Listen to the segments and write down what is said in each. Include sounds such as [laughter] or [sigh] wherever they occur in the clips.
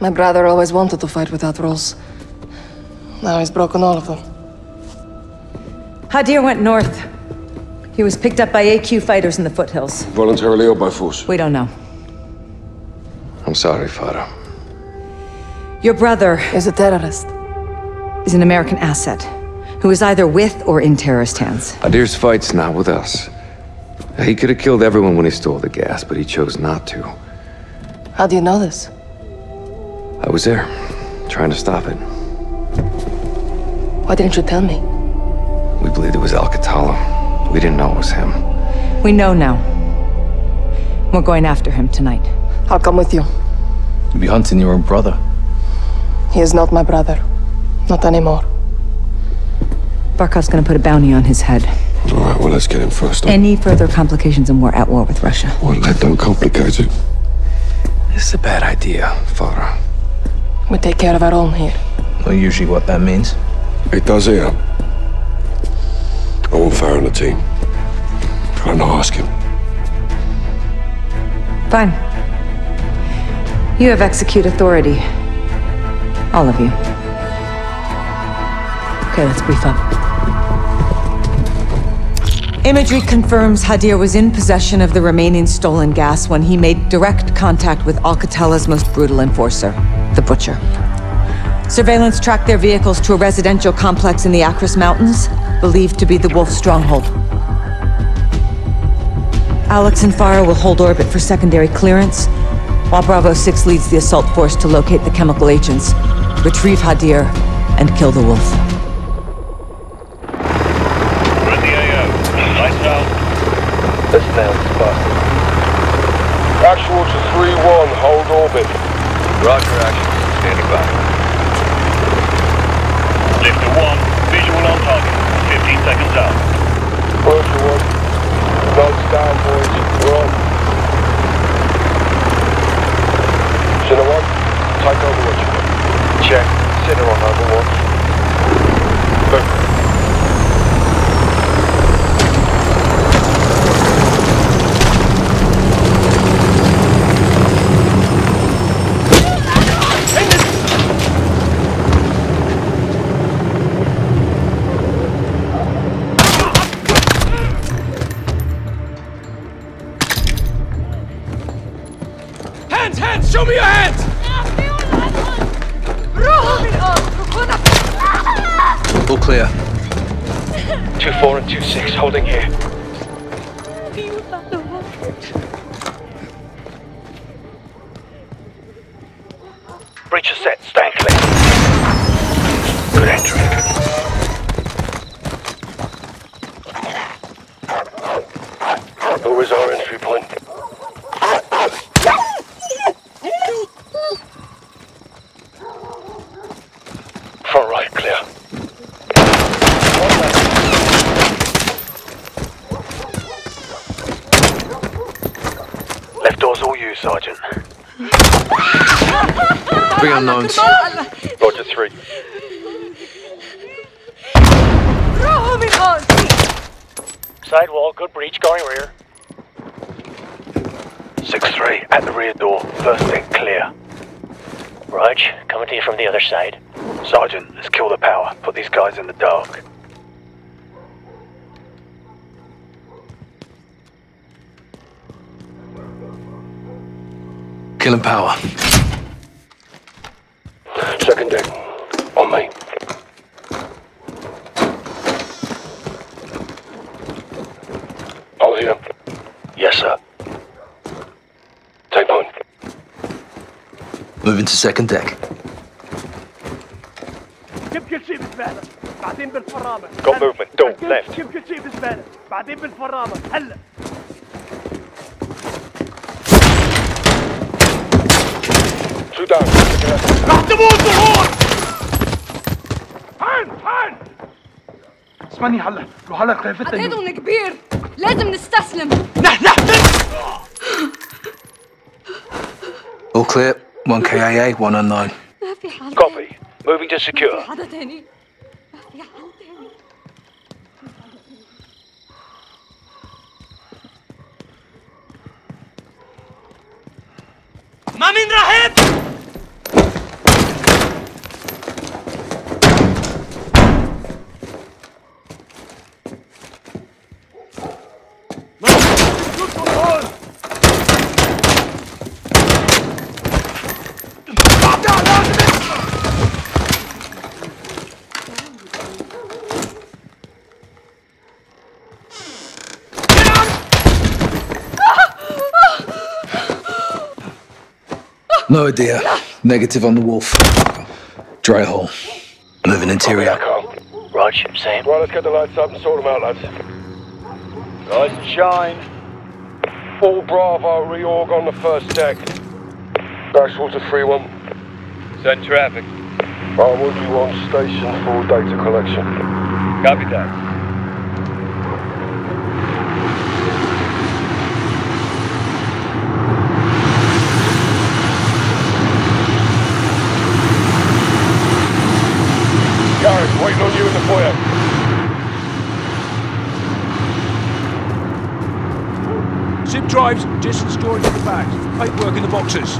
My brother always wanted to fight without rules. Now he's broken all of them. Hadir went north. He was picked up by AQ fighters in the foothills. Voluntarily or by force? We don't know. I'm sorry, Farah. Your brother Is a terrorist. is an American asset who is either with or in terrorist hands. Hadir's fight's not with us. He could have killed everyone when he stole the gas, but he chose not to. How do you know this? I was there, trying to stop it. Why didn't you tell me? We believed it was Al-Qatala. We didn't know it was him. We know now. We're going after him tonight. I'll come with you. You'll be hunting your own brother. He is not my brother. Not anymore. Barkov's gonna put a bounty on his head. All right, well, let's get him first. Any further complications and we're at war with Russia. Well, that don't complicate it. This is a bad idea, Farah. We take care of our own here. Not usually what that means. It does here. I want Farah on the team. Try not ask him. Fine. You have execute authority. All of you. Okay, let's brief up. Imagery confirms Hadir was in possession of the remaining stolen gas when he made direct contact with Al-Qatala's most brutal enforcer, the Butcher. Surveillance tracked their vehicles to a residential complex in the Akris Mountains, believed to be the Wolf stronghold. Alex and Farah will hold orbit for secondary clearance, while Bravo 6 leads the assault force to locate the chemical agents, retrieve Hadir, and kill the Wolf. We're at the AO. Lights out. Let's nail this bastard. Actual to 3-1, hold orbit. Roger, action. Standing by. Lifter 1, visual on target. 15 seconds out. Roger, one. Notes down, boys. We're on. Center one, take over overwatch. Check. Center on overwatch. Boom. Show me your hands! All clear. 2-4 and 2-6, holding here. Breach is set. Stand clear. Good entry. Who is our entry point? Front right, clear. Left door's all you, Sergeant. Three unknowns. Roger 3. Sidewall, good breach, going rear. 6-3, at the rear door. First deck clear. Raj, coming to you from the other side. Sergeant, let's kill the power. Put these guys in the dark. Killing power. Moving to second deck. جيب كل شيء بزبالة بعدين بالفرامة Got movement. Don't. Left. جيب كل شيء بزبالة بعدين بالفرامة هلا Two down. راح تموت هون هان هان اسمعني هلا لو هلا خافتني عددهم كبير لازم نستسلم نح نح All clear. 1KAA 109. Copy. Moving to secure. Mamin Rahib! No idea. Negative on the wolf. Dry hole. Moving interior. Rog, same. Right, let's get the lights up and sort them out, lads. Rise and shine. Full Bravo reorg on the first deck. Backwater 3-1. Send traffic. I want you on station for data collection. Copy that. Garrick, waiting on you in the foyer. Zip drives, distant storage in the back. Paperwork in the boxes.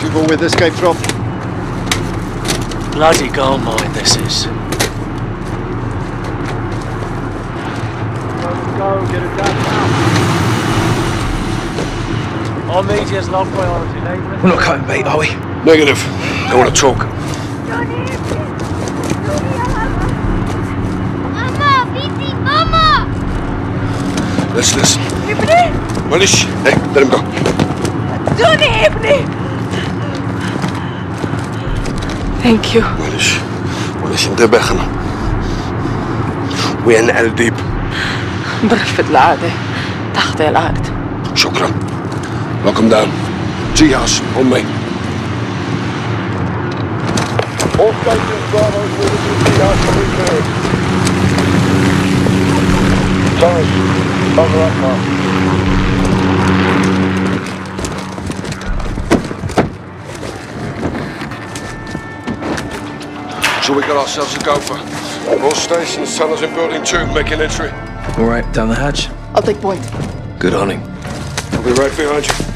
Do you go with escape drop? Bloody gold mine this is. Go, get it done now. All media's low priority, Nathan. We're not cutting bait, are we? Negative. They want to talk. Mama, Bibi, Mama! Let's listen. معلش hey, let him go. دوني ابني Thank you. معلش معلش انتبه خنا وين الديب برفض العادة تحت العقد شكرا Lock him down. G-House, on me. All stations, Bravo, moving to G-House for repairs. Torres, cover up now. So we got ourselves a gopher. All stations, tunnels in building two, making entry. All right, down the hatch. I'll take point. Good hunting. I'll be right behind you.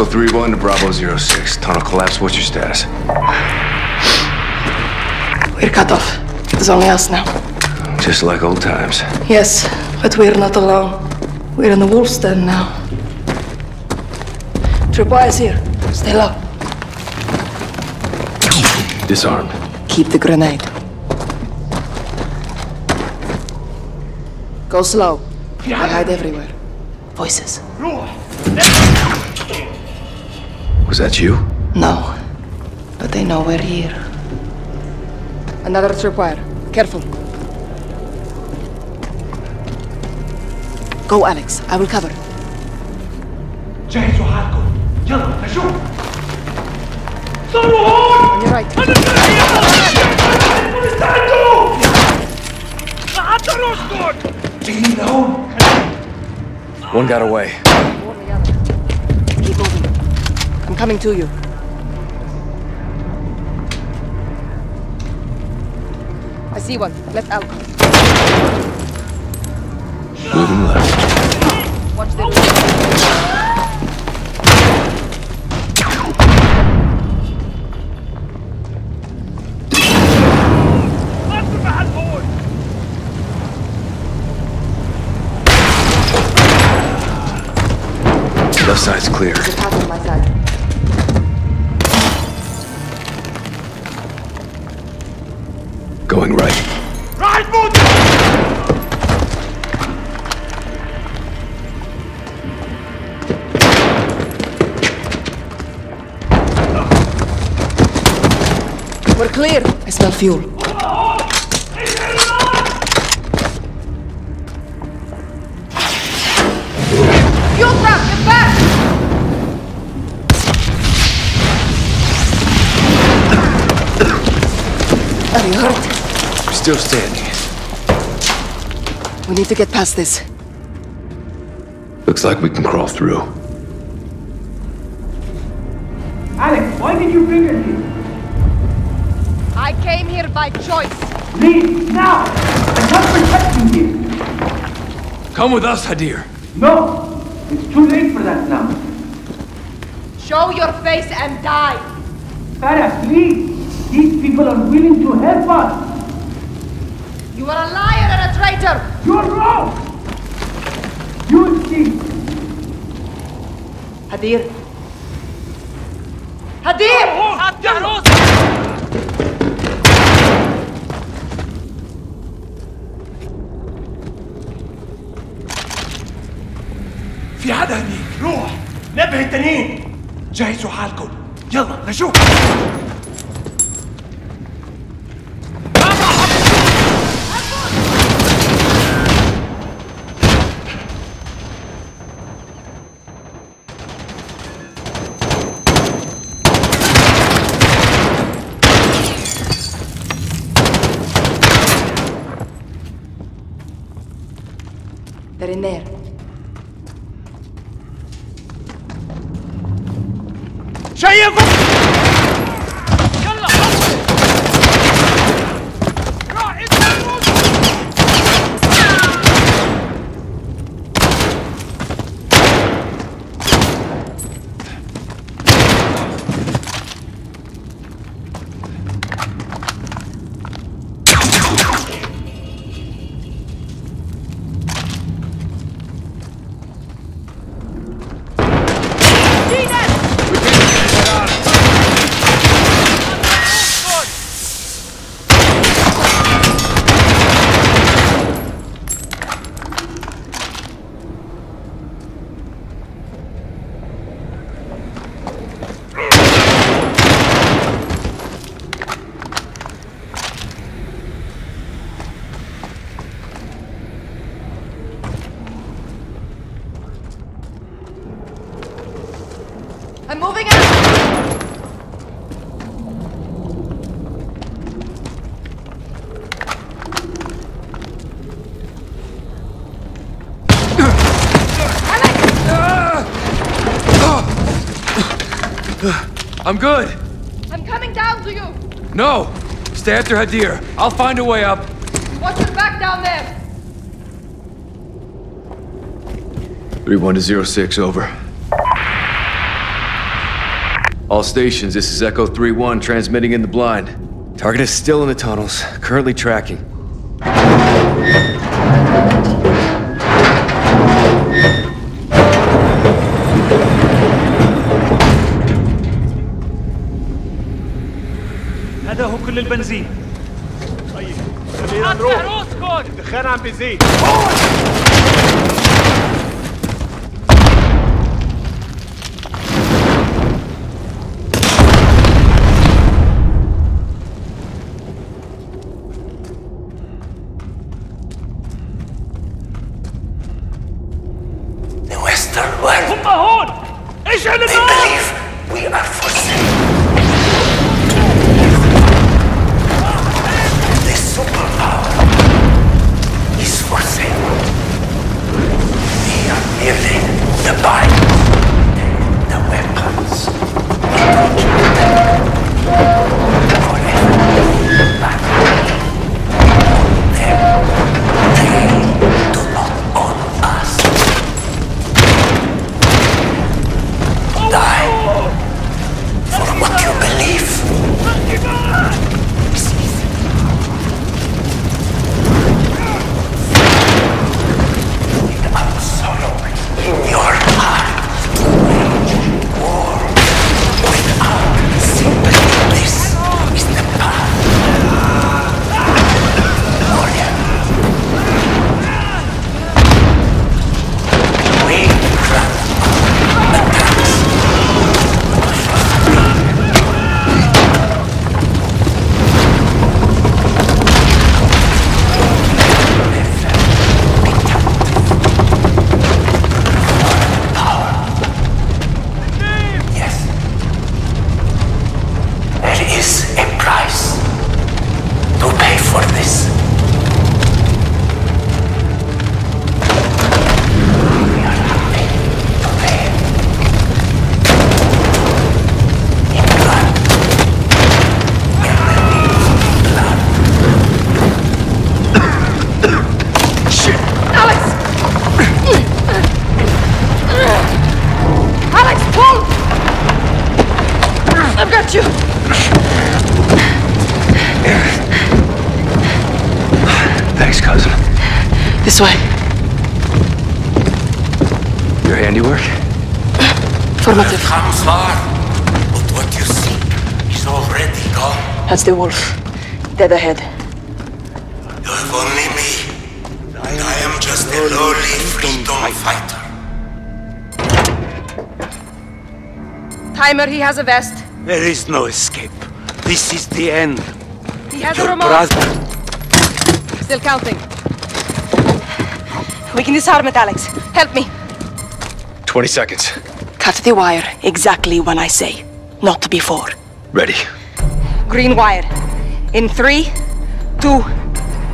Echo 3-1 to Bravo 06. Tunnel collapse. What's your status? We're cut off. It's only us now. Just like old times. Yes, but we're not alone. We're in the wolf's den now. Tripwire is here. Stay low. Disarmed. Keep the grenade. Go slow. They hide everywhere. Voices. Was that you? No. But they know we're here. Another tripwire. Careful. Go, Alex. I will cover. جهزوا حالكم يلا نشوف صاروا هون On your right. استعدوا لحتى نسكت جايين لهون One got away. Coming to you. I see one. Left out. Moving left. Fuel. Fuel trap, get back! Are you hurt? We're still standing. We need to get past this. Looks like we can crawl through. Alex, why did you bring us here? I came here by choice. Leave now! I'm not protecting you. Come with us, Hadir. No, it's too late for that now. Show your face and die. Farah, please. These people are willing to help us. You are a liar and a traitor. You're wrong. You will see. Hadir! Hadir! Oh, oh, oh, في حدا هنيك. روح. نبه التانيين جهزوا حالكم. يلا نشوف. They're in [sighs] I'm good. I'm coming down to you. No! Stay after Hadir. I'll find a way up. Watch your back down there. 31 to 06, over. All stations, this is Echo 3-1, transmitting in the blind. Target is still in the tunnels, currently tracking. هذا هو كل البنزين. طيب خلينا نروح. الدخان عم بيزيد. Far, but what you seek is already gone. That's the wolf. Dead ahead. You have only me, and I am just a lowly freedom fighter. Timer, he has a vest. There is no escape. This is the end. He has Your a remote. brother. Still counting. We can disarm it, Alex. Help me. 20 seconds. Cut the wire exactly when I say, not before. Ready. Green wire. In three, two,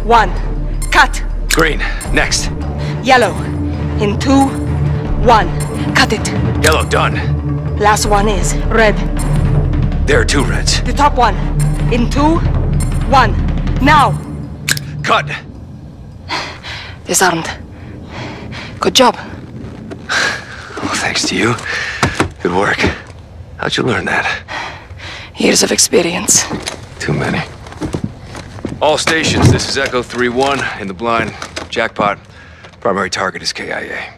one. Cut. Green. Next. Yellow. In two, one. Cut it. Yellow. Done. Last one is red. There are two reds. The top one. In two, one. Now. Cut. [sighs] Disarmed. Good job. Oh, thanks to you. Good work. How'd you learn that? Years of experience. Too many. All stations, this is Echo 3-1 in the blind. Jackpot. Primary target is KIA.